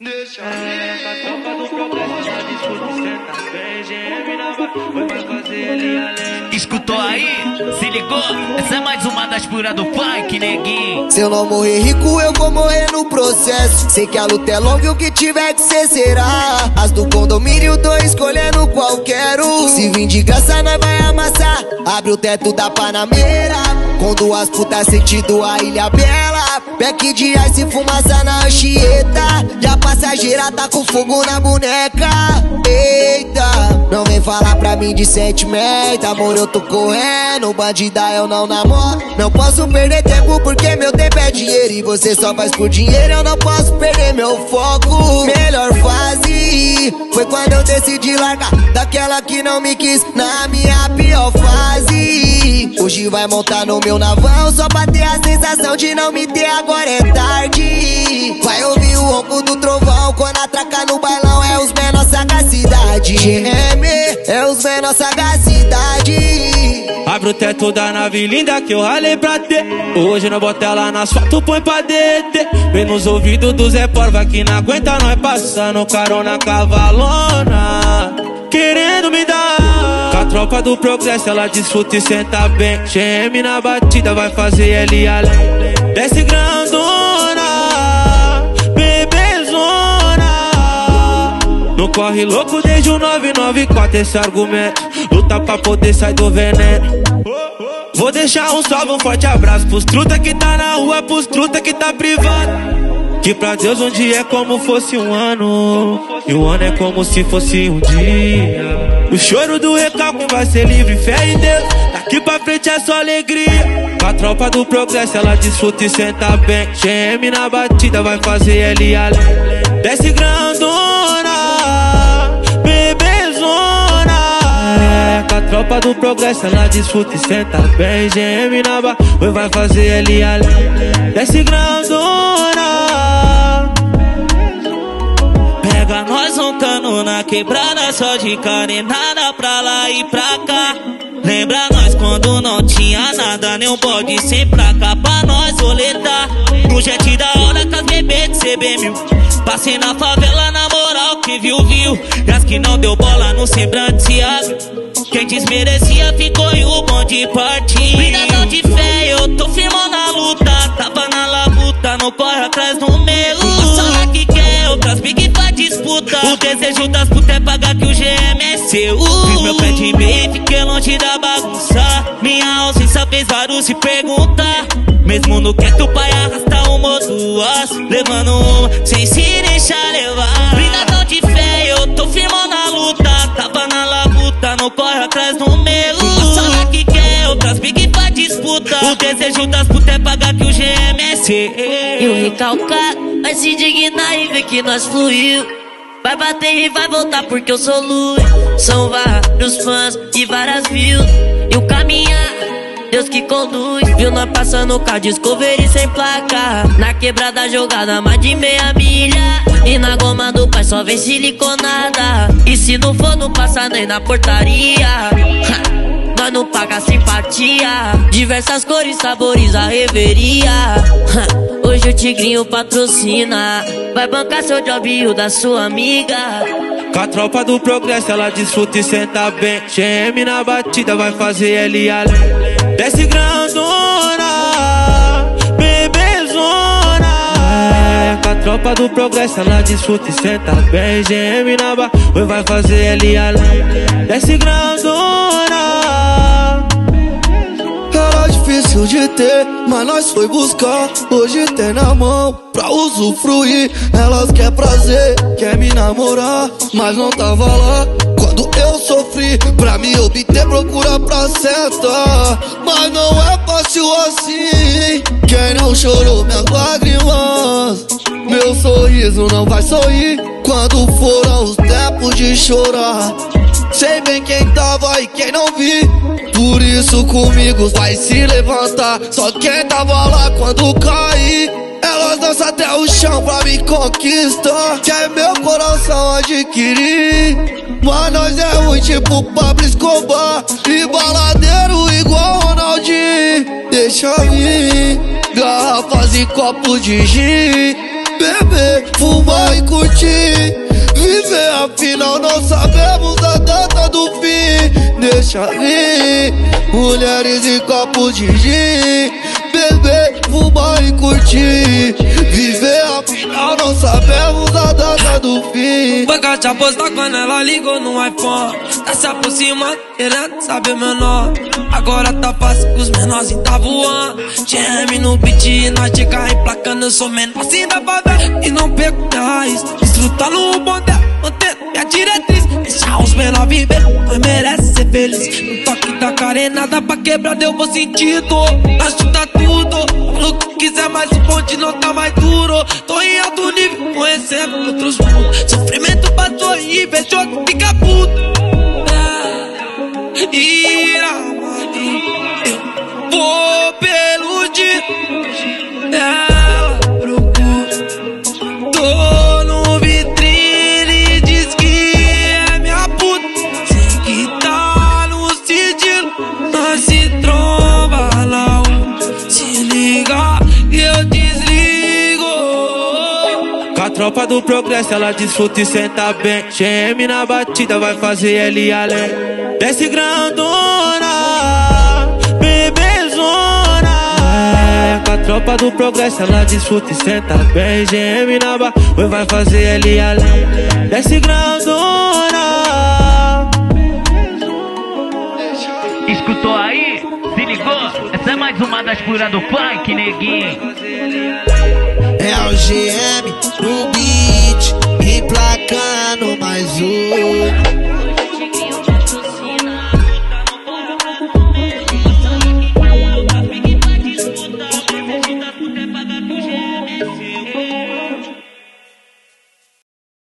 Deixa é, tropa disputa GM fazer ele além Escutou aí? Se ligou? Essa é mais uma das puras do funk, neguinho Se eu não morrer rico, eu vou morrer no processo. Sei que a luta é longa e o que tiver que ser será. As do condomínio tô escolhendo qual quero. Se vir de graça, nós vai amassar. Abre o teto da Panameira. Com duas putas sentido a Ilha Bela. Beck de ice, fumaça na anchieta. Já passageira tá com fogo na boneca. Eita, não vem falar pra mim de sentimento. Amor, eu tô correndo, bandida eu não namoro. Não posso perder tempo porque meu tempo é dinheiro. E você só faz por dinheiro, eu não posso perder meu foco. Melhor fase foi quando eu decidi largar Daquela que não me quis na minha pior fase Hoje vai montar no meu navão Só pra ter a sensação de não me ter agora é tarde. Vai ouvir o ronco do trovão. Quando atracar no bailão é os menor sagacidade GM é os menor sagacidade Abre o teto da nave linda que eu ralei pra ter Hoje não bota ela na asfalto, põe pra DT Vem nos ouvidos do Zé Porva que não aguenta nós passando carona cavalona. Querendo me dar tropa do progresso ela desfruta e senta bem. GM na batida vai fazer ele além. Desce grandona, bebezona. No corre louco desde o 994 esse argumento. Luta pra poder sair do veneno. Vou deixar um salve, um forte abraço Pros truta que tá na rua, pros truta que tá privado que pra Deus um dia é como fosse um ano E o ano é como se fosse um dia. O choro do recalque vai ser livre, fé em Deus. Daqui pra frente é só alegria. A tropa do progresso ela desfruta e senta bem. GM na batida vai fazer ele além Desce grandona, bebezona. Com a tropa do progresso ela desfruta e senta bem. GM na batida vai fazer ele além Desce grandona quebrada Só de carenada pra lá e pra cá. Lembra nós quando não tinha nada Nem um bode sem placa pra nós oletar No jet da hora com as bebês de CB1000 Passei na favela na moral, quem viu, viu. E as que não deu bola no semblante se abre Quem desmerecia ficou e o bonde partiu Cuidadão de fé, eu tô firmando na luta. Tava na labuta, não corre atrás do Seu Fiz meu pé de meio, fiquei longe da bagunça. Minha ausência fez vários se perguntar. Mesmo no quieto, pai arrasta uma ou duas Levando uma, sem se deixar levar. Brigadão de fé, eu tô firmando na luta. Tava na labuta, não corre atrás do meu. Só que quer outras big pra disputa. O desejo das putas é pagar que o GM seu E o recalcado vai se dignar e ver que nós fluiu Vai bater e vai voltar porque eu sou luz. São vários fãs e várias views. E o caminhar Deus que conduz, viu nós passando com a Discovery sem placa. Na quebrada jogada mais de meia milha. E na goma do pai só vem siliconada. E se não for não passa nem na portaria. Nós não paga simpatia. Diversas cores, sabores, a reveria Hoje o tigrinho patrocina. Vai bancar seu job e o da sua amiga. Com a tropa do progresso ela desfruta e senta bem. GM na batida vai fazer ele além Desce grandona, bebezona. Com a tropa do progresso ela desfruta e senta bem. GM na batida vai fazer ele além Desce grandona difícil de ter, mas nós foi buscar. Hoje tem na mão pra usufruir. Elas quer prazer, quer me namorar Mas não tava lá quando eu sofri. Pra me obter procura pra sentar Mas não é fácil assim. Quem não chorou minhas lágrimas? Meu sorriso não vai sorrir Quando foram os tempos de chorar Sei bem quem tava e quem não vi. Por isso comigo vai se levantar Só quem tava lá quando caí. Elas dançam até o chão pra me conquistar. Quer meu coração adquirir. Mas nós é ruim tipo Pablo Escobar. E baladeiro igual Ronaldinho. Deixa vir Garrafas e copos de gin. Beber, fumar e curtir. Viver, afinal não sabemos do fim. Deixa vir, mulheres e copos de gin. Beber, fumar e curtir. Viver, afinal não sabemos a data do fim. Banca te apostar quando ela ligou no iPhone. Tá se aproximando, querendo saber meu nome. Agora tá fácil que os menorzinhos tá voando. GM no beat e nós de carro emplacando. Eu sou menor assim pra ver. E não minha raiz. Desfrutar no bom dela, mantendo minha diretriz. Viver, merece ser feliz. No toque da carenada pra quebrar, deu bom sentido. Acho tá tudo. No que quiser, mas o ponte não tá mais duro. Tô em alto nível, conhecendo outros mundos. Sofrimento pra sorrir, beijou, fica puto. É. Ira, eu vou pelo dia. Tropa do progresso, ela desfruta e senta bem. GM na batida, vai fazer ele além. Desce grandona, bebezona. É, com a tropa do progresso, ela desfruta e senta bem. GM na batida, vai fazer ele além. Desce grandona. Escutou aí? Se ligou? Essa é mais uma das puras do funk, neguinho. É o GM no beat, emplacando mais um.